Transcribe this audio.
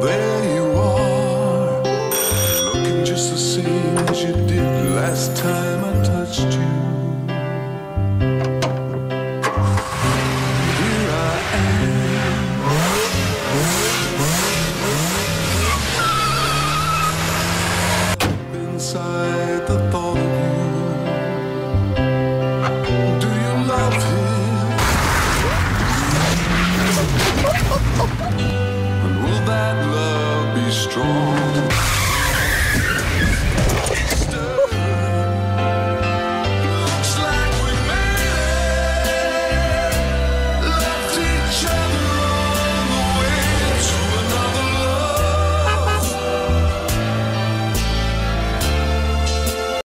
There you are, looking just the same as you did last time I touched you. Here I am. Inside the thought. strong.